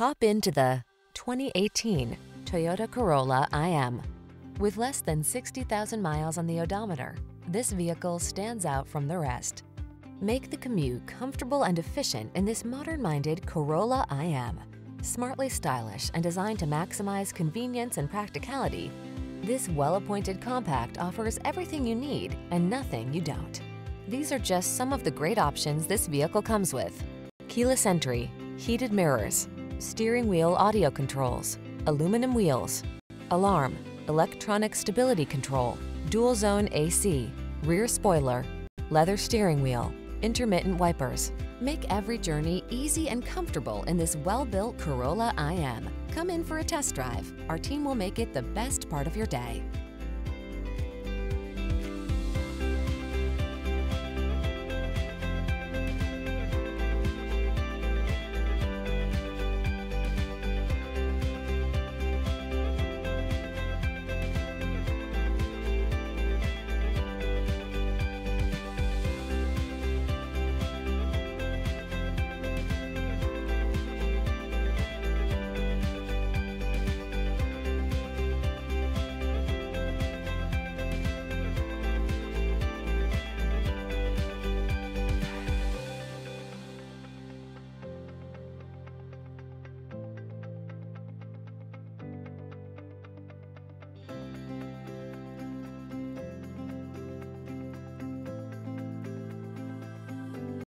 Hop into the 2018 Toyota Corolla IM. With less than 60,000 miles on the odometer, this vehicle stands out from the rest. Make the commute comfortable and efficient in this modern-minded Corolla IM. Smartly stylish and designed to maximize convenience and practicality, this well-appointed compact offers everything you need and nothing you don't. These are just some of the great options this vehicle comes with. Keyless entry, heated mirrors, steering wheel audio controls, aluminum wheels, alarm, electronic stability control, dual zone AC, rear spoiler, leather steering wheel, intermittent wipers. Make every journey easy and comfortable in this well-built Corolla IM. Come in for a test drive. Our team will make it the best part of your day.